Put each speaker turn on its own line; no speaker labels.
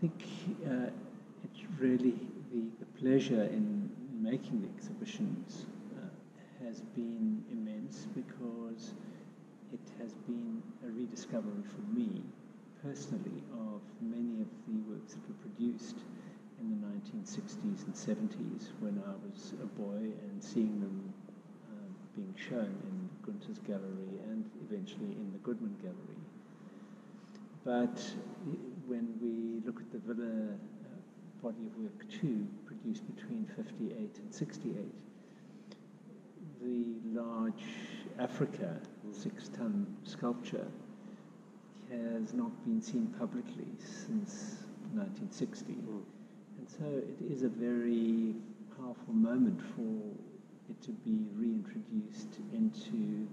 think uh, it's really the, the pleasure in making the exhibitions uh, has been immense because it has been a rediscovery for me personally of many of the works that were produced in the 1960s and 70s when I was a boy and seeing them um, being shown in Guenther's gallery and eventually in the Goodman Gallery. But when we look at the Villa uh, body of work two produced between 58 and 68, the large Africa six-ton sculpture has not been seen publicly since 1960. Mm. And so it is a very powerful moment for it to be reintroduced into,